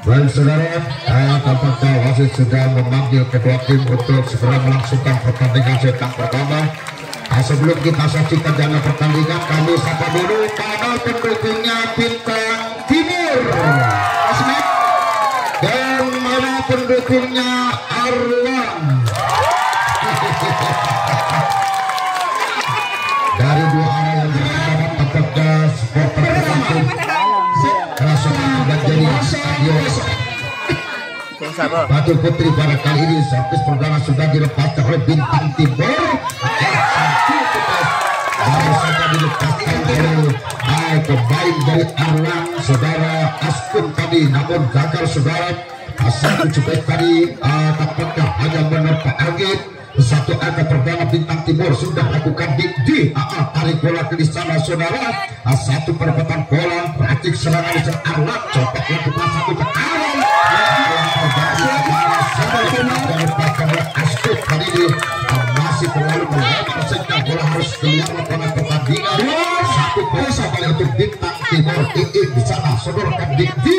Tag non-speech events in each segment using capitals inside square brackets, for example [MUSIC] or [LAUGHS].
Baik saudara, eh, tampaknya wasit sudah memanggil kedua tim untuk segera melangsungkan pertandingan setan pertama. Nah, sebelum kita saksikan jalan pertandingan, kami sapa dulu para pendukungnya Bintang Timur. Dan mana pendukungnya Arwan. [LAUGHS] Dari dua Batu Putri pada kali ini servis perdana sudah dilepaskan oleh Bintang Timur. Baru saja dilepaskan oleh pemain dari Arlang saudara Askun tadi. Namun gagal saudara. Satu cepet tadi ah, tampaknya hanya menerpa angin satu angka perdana bintang timur sudah lakukan di, di ah, ah, tarik bola ke sana saudara. Ah, satu perempatan bola praktik serangan sana Arlang coba lakukan satu ke masih terlalu sehingga bola harus keluar lapangan pertandingan satu bola kali untuk bintang timur di sana di di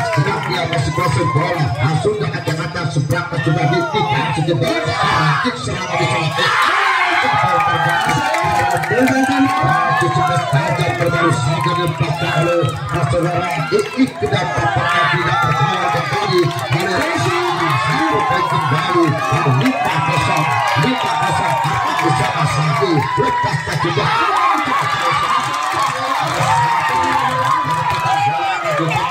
kosong bola langsung ke kacamata seberapa sudah ditikan sejenak kick serangan di sana saja terbaru tidak satu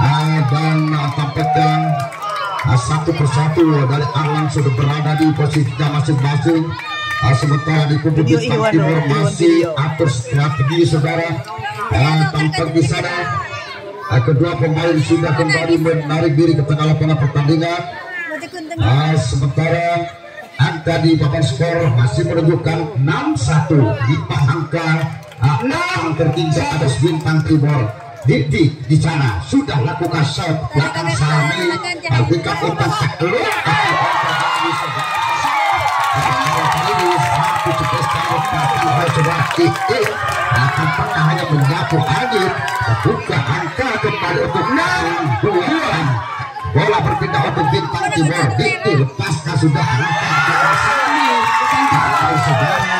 dan tampaknya uh, satu persatu dari Arlan sudah berada di posisinya masing-masing. Uh, sementara di kubu bintang timur masih atur strategi saudara. Uh, tampak di sana. Kedua pemain sudah kembali menarik diri ke tengah lapangan pertandingan. Sementara angka di papan skor masih menunjukkan 6-1 di angka uh, yang tertinggi atas bintang timur Didi di sana sudah lakukan shot belakang Sami berikan umpan keluar Apakah hanya menyapu angin Buka angka kembali untuk bulan Bola berpindah untuk bintang timur Didi lepaskan sudah angka Sami Saudara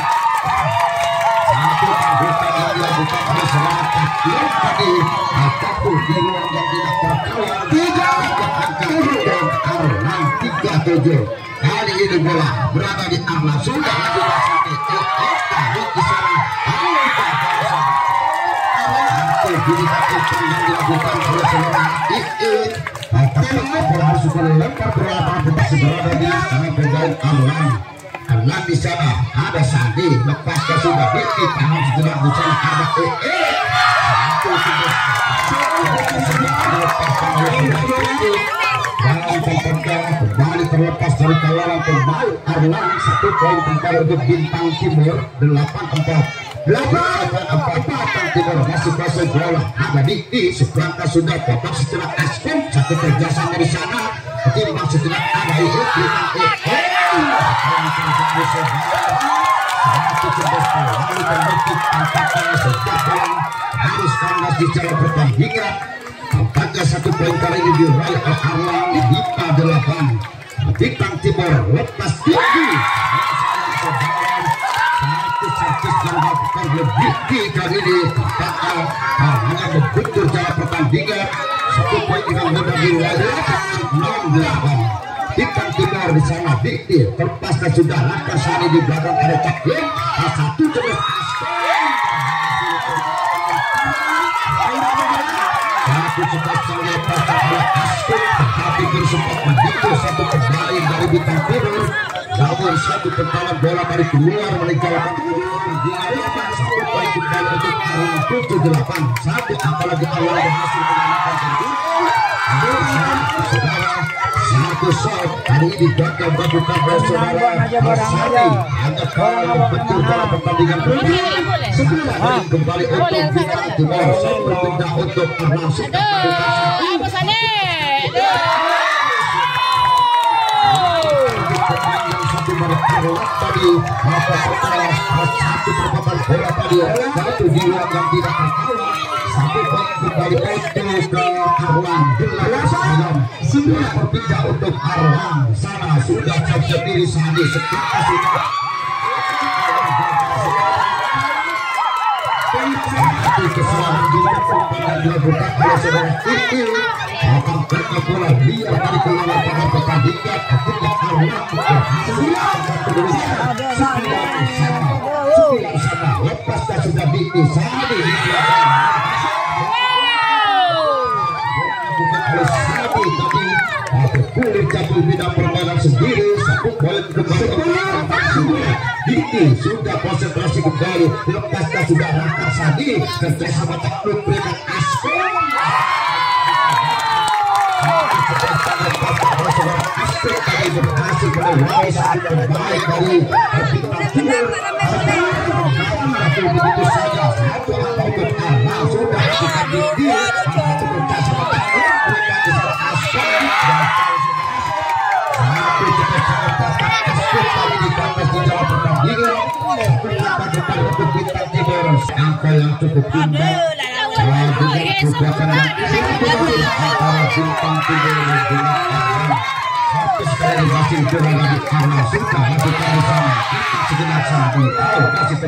saudara cakluk tadi di yang ini bola berada di Arlan sudah di yang dilakukan oleh lapangan tetapi berada di Arlan di sana ada Sandi lepaskan sudah Diki tahan sejenak di sana ada EE dan tampaknya kembali terlepas dari kawalan pemain Arlan satu poin kembali untuk bintang timur delapan empat Batang Timur masih pasang bola ada di di seberangkat sudah potong setelah Aspen satu kerjasama di sana ketimbang setelah ada di harus kandas bicara pertandingan Tampaknya satu poin kali ini diraih oleh Arlang Dipa 8 Bintang Timur lepas tinggi satu servis yang kali ini bakal hanya membentur pertandingan satu poin dengan mudah diraih 6-8 Bintang Di sana Dikti terlepas dan sudah langkah sani di belakang ada Caklim satu jenis Tapi cepat saja oleh Aspen Tetapi bersempat begitu satu kembali dari bintang timur Namun satu tekanan bola dari keluar meninggalkan Satu poin kembali untuk Arun 78 Satu apalagi awal berhasil mengalahkan Saudara satu shot hari ini gagal saudara membentur dalam pertandingan kembali untuk bintang timur berpindah untuk Arnau tadi maka setelah satu perempuan bola tadi. Satu di ruang yang tidak terkawal satu poin kembali. Untuk ke Sembilan berpindah untuk Arwan sana sudah sendiri sekarang sudah satu kesalahan dilakukan dan dilakukan oleh saudara Kiki akan karena bola liar dari keluar pada pertandingan akhirnya Arwan berhasil sembilan sana lepas dan sudah Diki jatuh bidang permainan sendiri satu poin kembali Diki sudah konsentrasi kembali lepas dan sudah rangka Sandi kerjasama takluk berikan Aspel Aspel tadi berhasil melewati satu terbaik dari bintang timur begitu saja satu untuk Arna sudah angka yang cukup kekuatan yang antara bintang timur dan bintang satu sekali karena sudah lakukan kita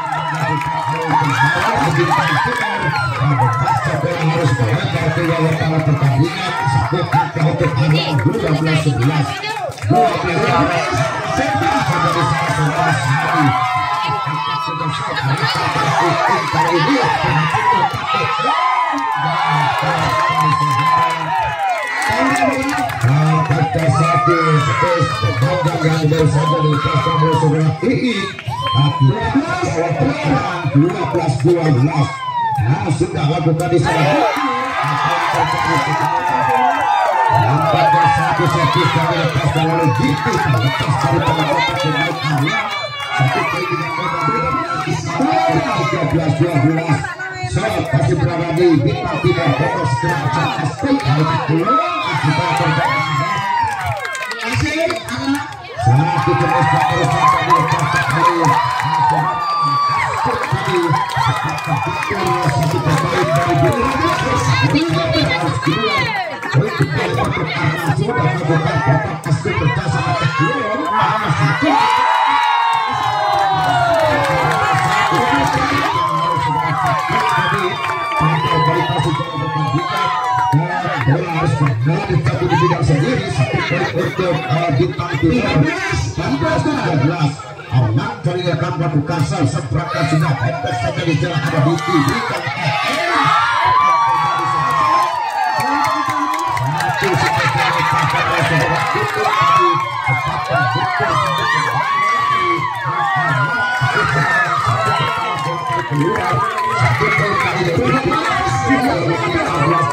harus kartu wartawan pertandingan untuk anak satu 15 12 nah sudah lakukan di sana nampaknya satu dari lepas dari satu 12 berada di tidak kita bidang sendiri poin untuk bintang timur 14 13 menang dari melakukan sel seberangkat sudah kan satu kali ini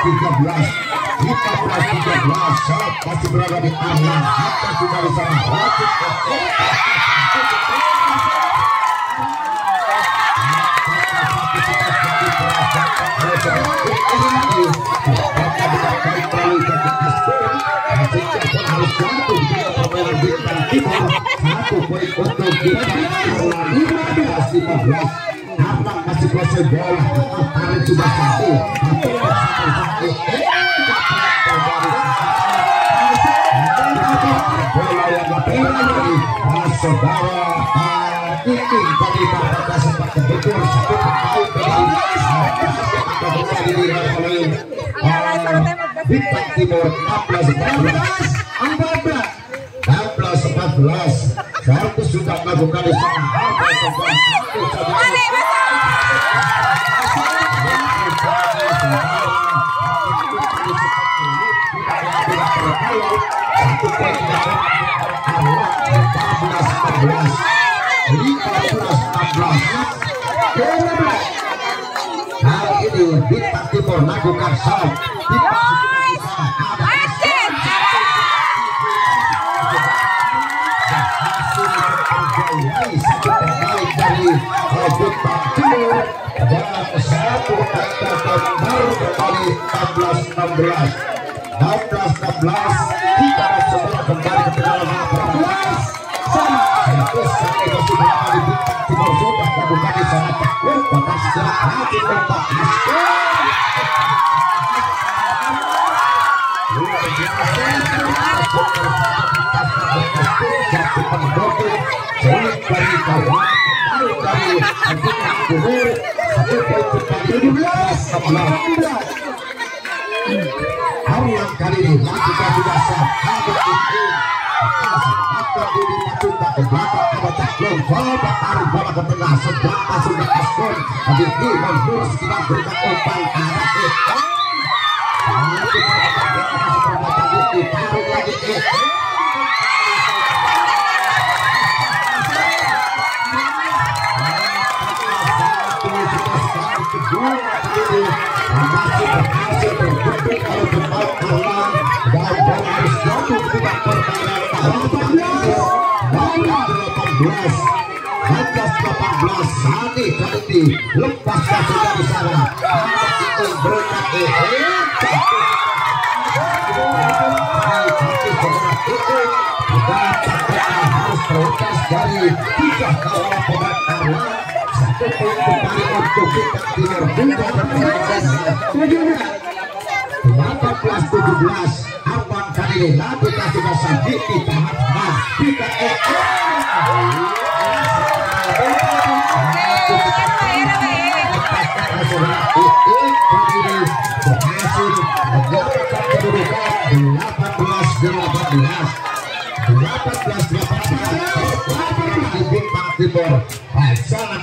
13 kita berada di belakang, masih berada di tanah kita juga di sana. Satu poin untuk Tsubasa bola Atari Bola yang dari 14 14 14 harus Kali ini Bintang Timur lakukan salah 16 16 16 16 kita semua kembali ke dalam 14 sama Timur sudah di biasa pendukung sulit dari kawan dari Bintang Timur satu poin kembali 17 Hari yang kali ini kita sudah sah ada ini akan dimajukan ke belakang ada taklon bola tarik bola ke tengah sebelah masuk ke askon tapi ini menurut kita berikan umpan arah itu tarik lagi masih berhasil Arlan dan harus pertandingan 18 18 Sani Kaliti lepaskan sudah di sana itu berkat harus dari tiga satu untuk kita timur bukan pertandingan 18 17 Lalu kasih bahasa Diki tamat nah kita berhasil mendapatkan kedudukan 18 18 18 18 di bintang timur sana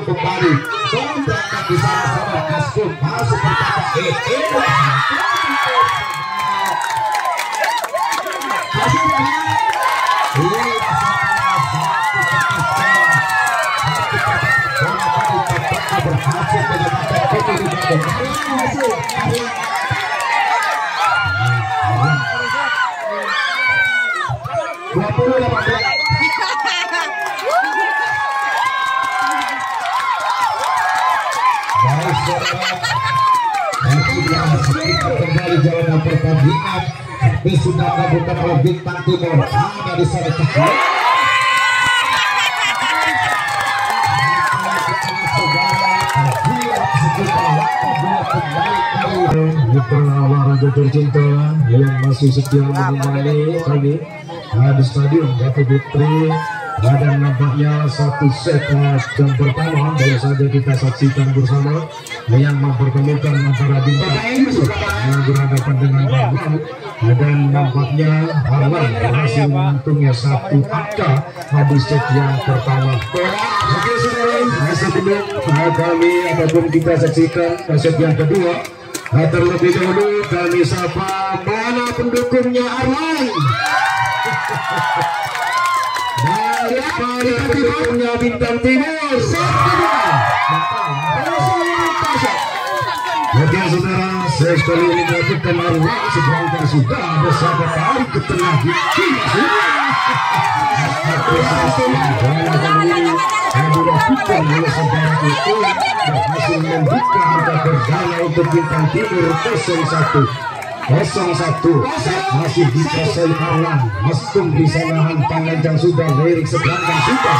kembali berangkat di sana sama Asko masuk berbaca eh berhasil menyelamatkan dua puluh delapan belas baik saudara dan sudah sekitar kembali tapi sudah dilakukan oleh bintang timur. Hanya di sana mitra olahraga tercinta yang masih setia menemani kami di stadion Batu Putri dan nampaknya satu set jam pertama. Baru saja kita saksikan bersama yang mempertemukan antara bintang yang berhadapan dengan Bambang dan nampaknya Harlan berhasil mengantungnya satu angka di set yang pertama. Oke saudara. Sebelum kami ataupun kita saksikan set yang kedua Nah, terlebih dahulu kami sapa mana pendukungnya Arlan dari pendukungnya Bintang Timur Oke saudara, saya sekali ini melakukan Arlan seberangkal sudah bersama tarik ke tengah yang dilakukan oleh saudara itu berhasil membuka angka perdana untuk bintang timur 01 01 masih dikuasai Arlan Meskum di sanahan tangan yang sudah lirik seberangkan sudah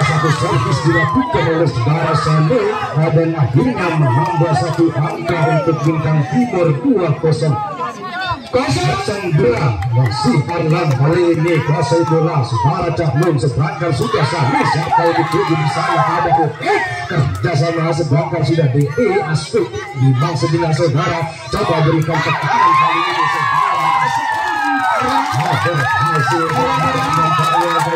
satu servis dilakukan oleh saudara Sane dan akhirnya menambah satu angka untuk bintang timur 20 kosong bola masih Arlan kali ini kuasai bola Saudara Cahlun seberangkal sudah sama siapa yang dituju di sana ada tuh kerjasama seberangkal sudah di E aspek di bangsa dengan saudara coba berikan tekanan kali ini berhasil nampaknya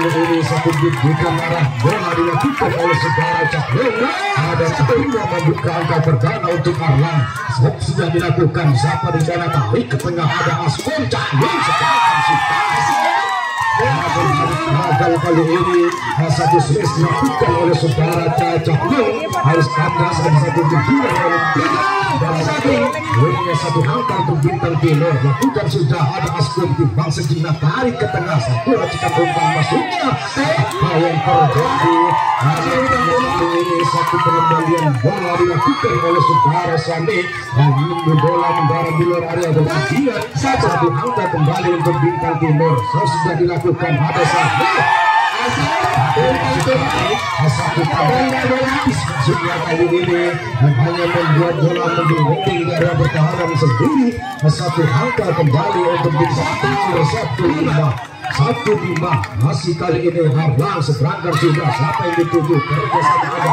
kali ini satu bukan arah bola dilakukan oleh saudara Cahlun ada akhirnya membuka angka pertama untuk Arlan Sebab sudah dilakukan siapa di sana tarik ke tengah ada Askun Cahlun sekarang gagal kali ini satu smash dilakukan oleh saudara Cahlun harus kandas ada satu kedua oleh dan satu Wingnya satu angka untuk bintang timur lakukan sudah ada Askun timbang sejenak tarik ke tengah. Satu racikan umpan masuknya. Apa yang terjadi ini satu pengembalian bola dilakukan oleh saudara Sani dan ini bola mendarat di luar area dan kemudian satu angka kembali untuk bintang timur. Sudah dilakukan ada satu sudah kali ini hanya membuat bola menggelinding dari pertahanan sendiri satu angka kembali untuk timur satu lima satu lima masih kali ini Harlan seberangkal sudah siapa yang dituju kerja sama ada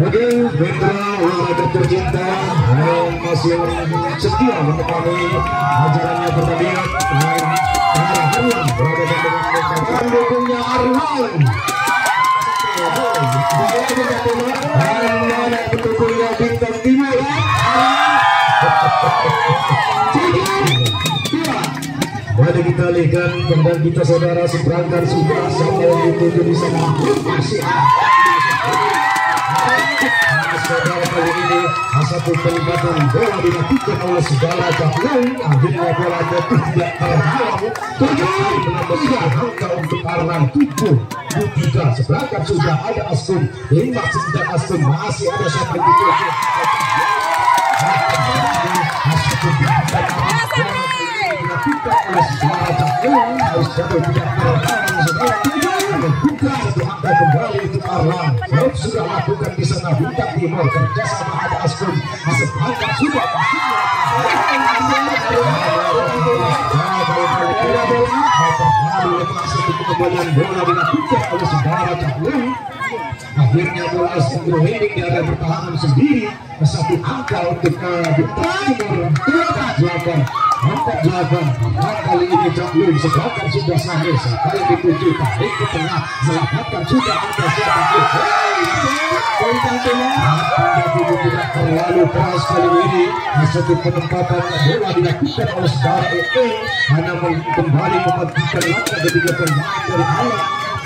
Oke, mitra olahraga tercinta yang masih setia menemani ajarannya pertandingan Arah Arlan berada dengan pendukungnya pendukungnya bintang timur? Mari kita lihat dan kita saudara seberangkan sudah yang dituju di sana masih saudara kali ini satu pelibatan bola dilakukan oleh saudara Cahlun akhirnya bola tidak terhalang tujuh menambah angka untuk Arlan tujuh tiga seberangkat sudah ada Askun lima sembilan Askun masih ada siapa yang dituju dilakukan oleh saudara Cahlun Laut sudah lakukan di sana timur ada bola dilakukan oleh saudara Cahlun akhirnya bola Sandro Henning di area pertahanan sendiri. Satu angka untuk uh, timur angkat delapan angkat delapan kali ini Caklun sebakan sudah sampai kali dituju tarik ke tengah selamatkan sudah angka siapa tidak terlalu keras kali ini. Satu penempatan bola dilakukan oleh saudara EE hanya kembali mematikan langkah ketiga pemain dari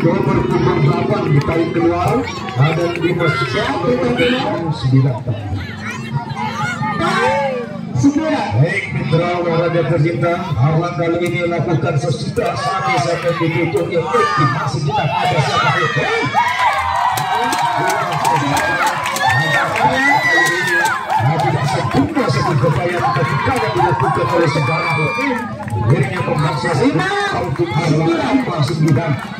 nomor punggung 8 di paling keluar ada timur sembilan Baik mitra olahraga tercinta Arlan kali ini lakukan sesudah sampai sampai ditutup yang efektif masih kita ada siapa ketika yang dilakukan oleh saudara akhirnya memaksa untuk lima sembilan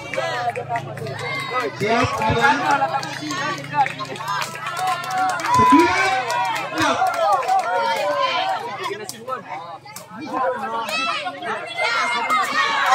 siap Arlan sembilan otomatis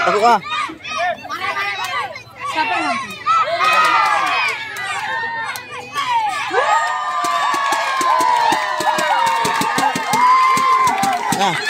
Aku ah. Siapa yang nanti? Nah.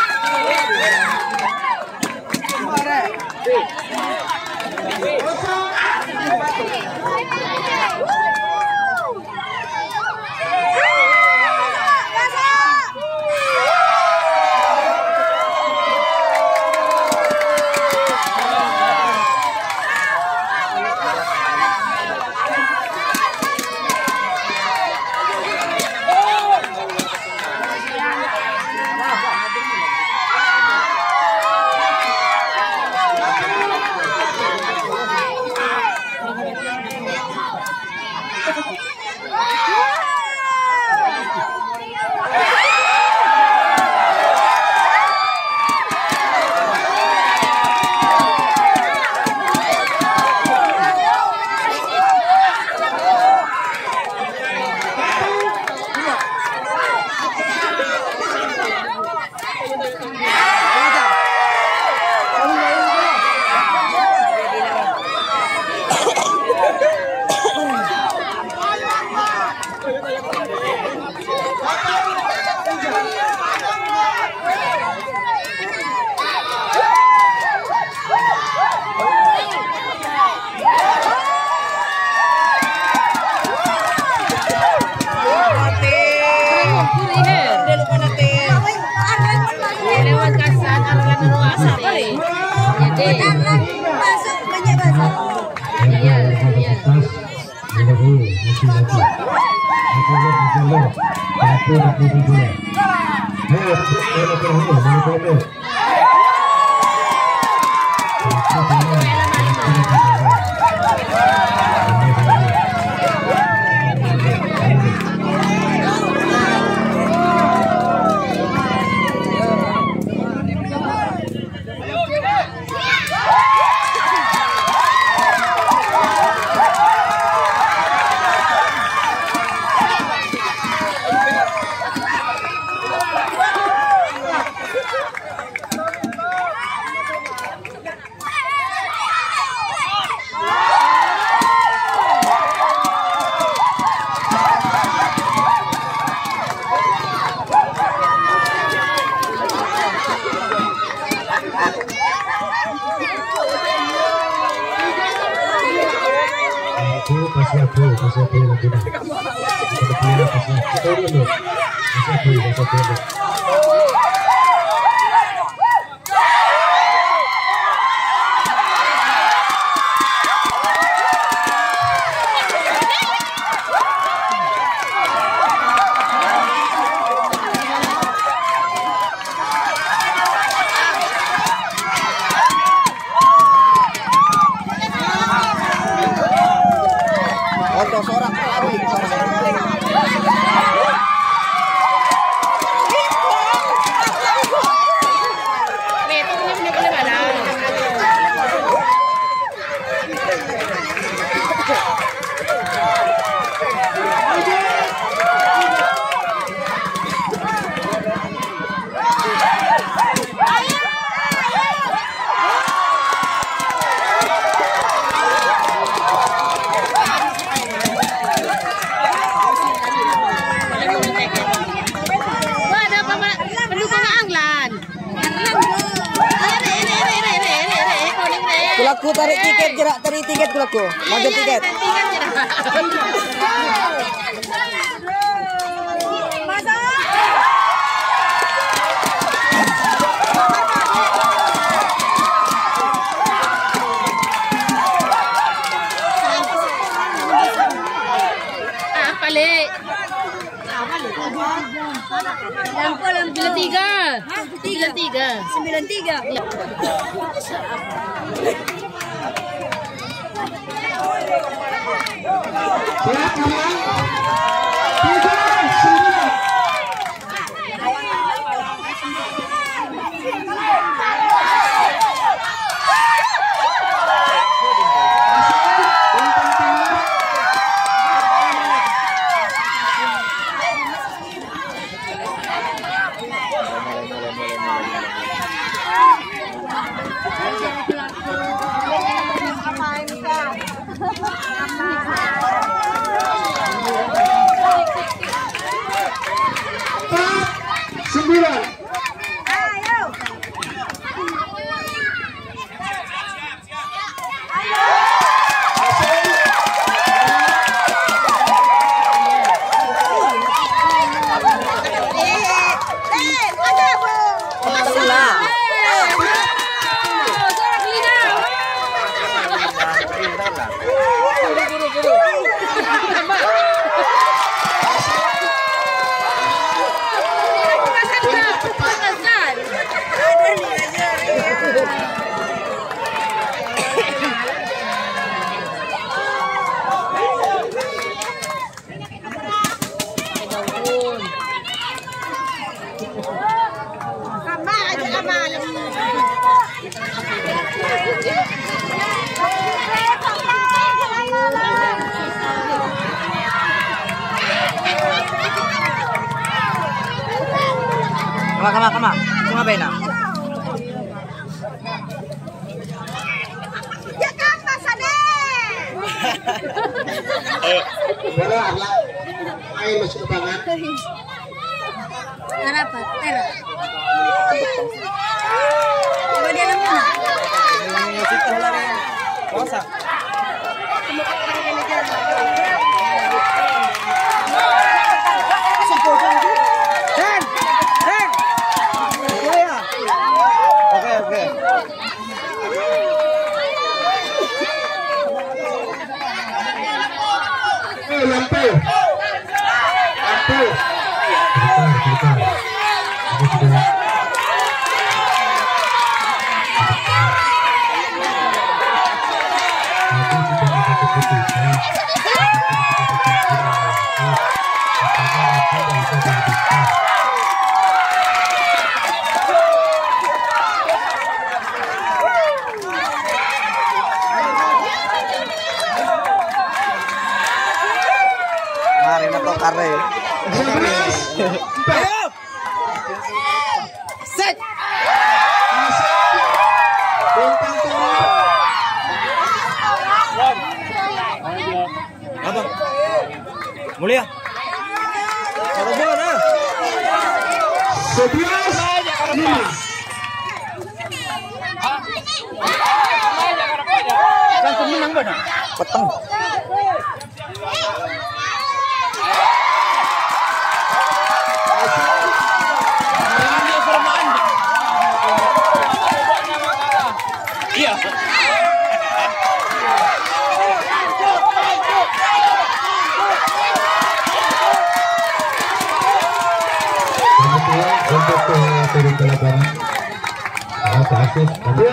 Lewat kasar. 10 satu. 手を貸しなくて、私は手を貸しなくて、私は手を貸しなくて、私は手を貸しなくて、私、tiga. Tiga. Tiga. Sembilan tiga.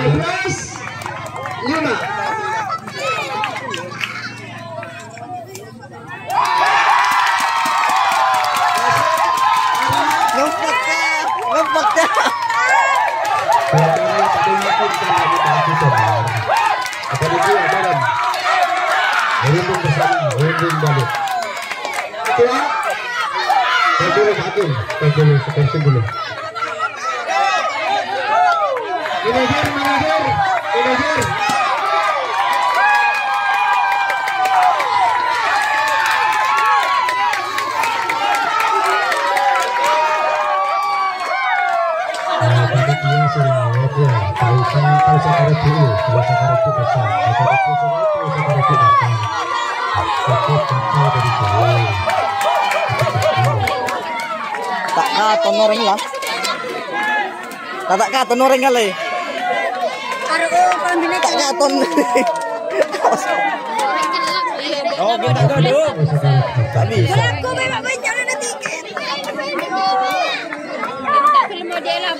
Hakim, tar dulu, sekursi dulu. Manajer, manajer, manajer. Nah, tadi dia sudah ya, saya tahu saya karek dulu, tahu saya karek itu besar, tahu saya karek itu besar, tahu saya karek itu besar. Tapi Tak ka tonoring lah. Tak kali. Pambili Tak ka ton. Oh, kita dulu. Itu. Tak bisa. Aku memang banyak. Film mo dia lang.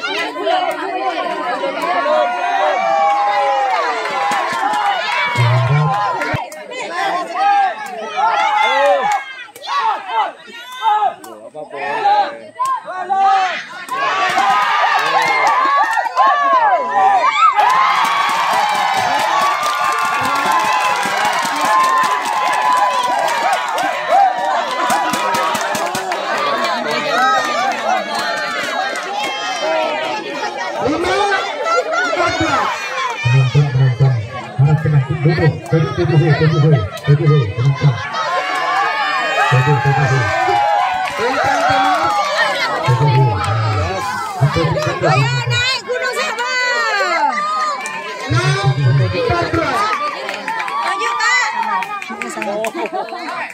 Timur. Ayo naik gunung kak. Tembak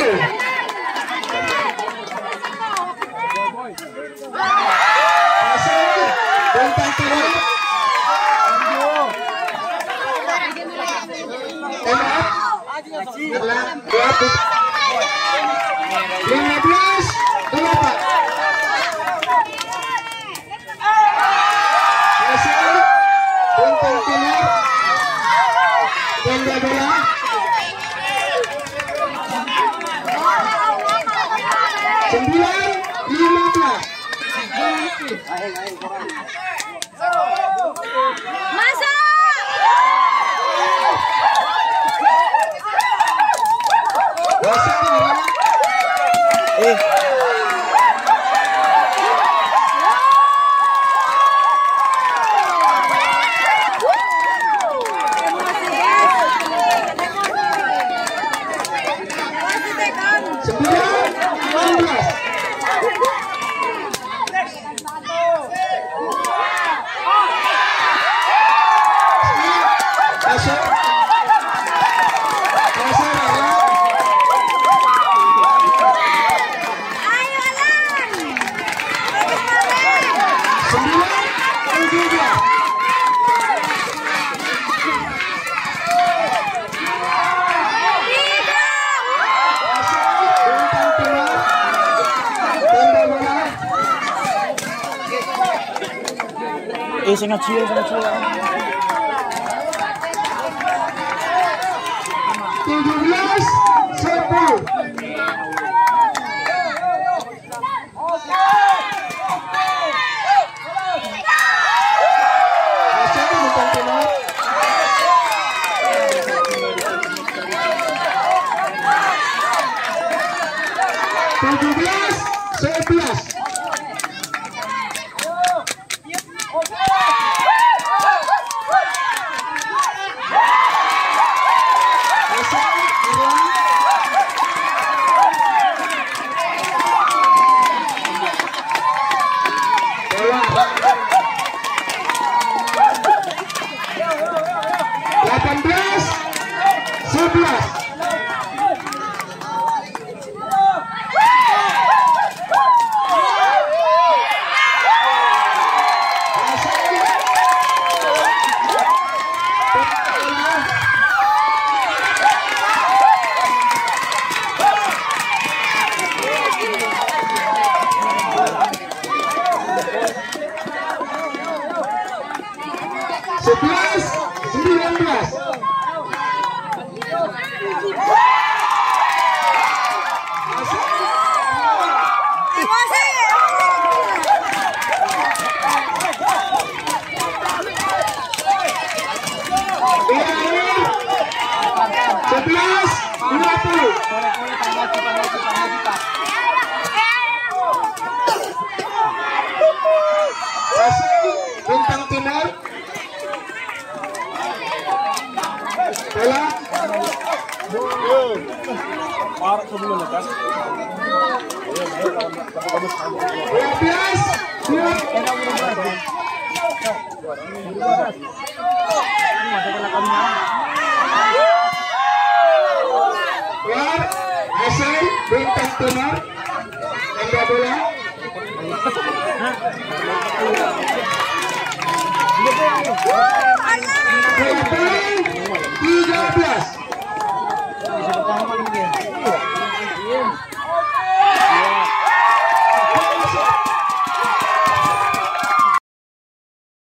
15 Ist er natürlich, ist er natürlich.